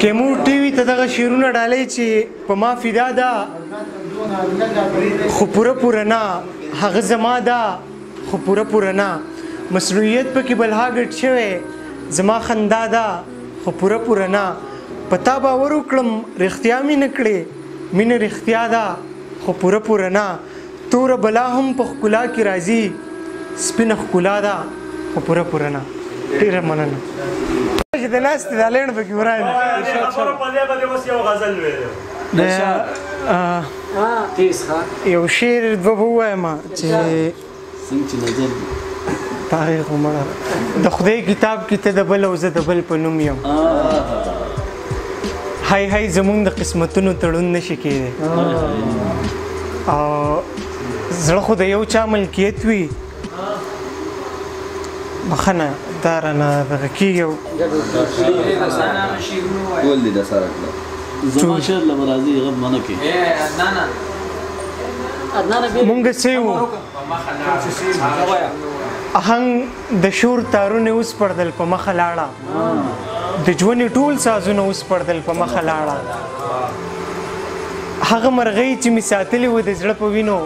کې مو ټي وي ته دغه شعرونه ډالې چې په ما فدا ده خو پوره پوره نه هغه زما ده خو پوره پوره نه مسلویت پکې بلها ګډ شوی زما خندا ده خو پوره پوره نه پتا باور وکړم رښتیا مې نه کړې مینه رښتیا ده خو پوره پوره نه توره بلا هم په ښکلا کې راځي سپینه ښکلا ده خو پوره پوره نه ډیره مننه چې د ناست د لړ به کې ورایم په دې باندې اوس یو غزل ویلو یو شعر دوه وایم چې څنګه چې نظر دی تاره غمړه د خدای کتاب کې ته د بل او زه د بل په نوم یم هاي هاي زمونږ د قسمتونو تړون نشي کېږي او زړه خو د یو چا ملکیت وي بخنه دارنه دغه کیږي ټول دې د سره کړه زما شعر له برازي غب منه کې اے عدنان عدنان مونږ سیو اهنګ د شور تارونه اوس پردل په مخه لاړه د ژوند ټول سازونه اوس پردل په مخه لاړه هغه مرغۍ چې می ساتلې و د زړه په وینو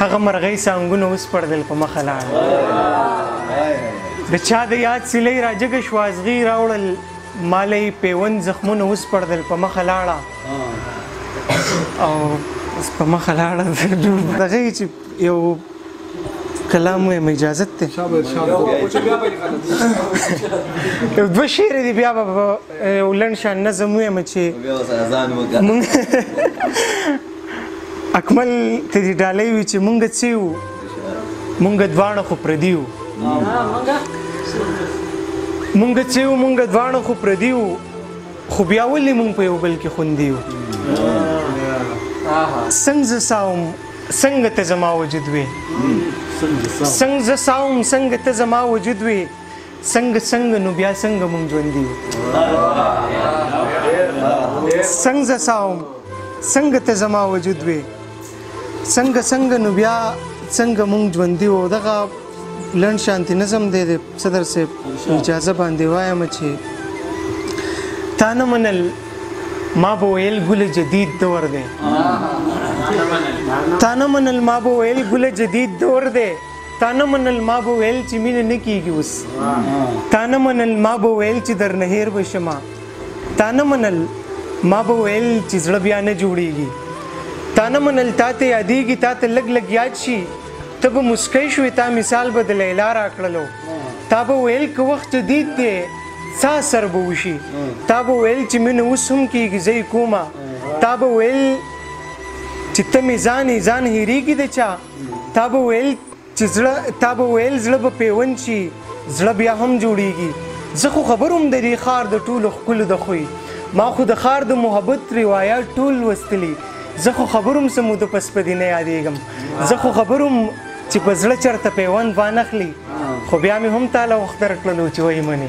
هغه مرغۍ سانګونه اوس پردل په مخه لاړه د چا د یاد سلی راجګ شوازغي راوړل ما له یې پیوند زخمونه وسپړدل، په مخه لاړه او په مخه لاړه د لور دغه یې چې یو کلام وایم اجازت دی یو دوه شعر دي بیا به یو لنډ شان نظم وایم چې مونږ اکمل ته دې ډالۍ وي چې مونږ څه یو مونږ دواړه خو پردیو مونږ چې یو مونږ دواړه خو پردیو خو بیا ولې مونږ په یو بل کې خوندي یو څنګه زه ساوم څنګه ته زما وجود وې څنګه زه ساوم څنګه ته زما وجود وې څنګه څنګه نو بیا څنګه مونږ ژوندي یو څنګه زه ساوم څنګه ته زما وجود وې څنګه څنګه نو بیا څنګه مونږ ژوندي وو دغه لند شانتی نظم دی د صدر صاحب اجازه باندې وایم چې تا نه منل ما به ویل ګل جدید دور دی تا نه منل ما به ویل ګل جدید دور دی تا نه منل ما به ویل چې مینه نه کیږي اوس تا نه منل ما به ویل چې در نه هیر به شمه تا نه منل ما به ویل چې زړه بیا نه جوړیږي تا نه منل تا ته یادېږي تا ته لږ لږ یاد شي ته به مسکی شوې تا مثال به د لیلا راکړلو تا به ویل که وخت جدید دی څه اثر به وشي تا به ویل چې مینه اوس هم کېږي زه یې کومه تا به ویل چې ته مې ځان یې ځان هېرېږي د چا تا به ویل چې زړه تا به ویل زړه به پیوند شي زړه بیا هم جوړیږي زه خو خبروم د دې ښار د ټولو ښکلو د خوی ما خو د ښار د محبت روایات ټول لوستلی زه خو خبروم څه موده پس په دې نه یادېږم زه خو خبروم چې په زړه چرته پیوند وانخلي خو بیا مې هم تاله وخت درکړلو چې وایي منې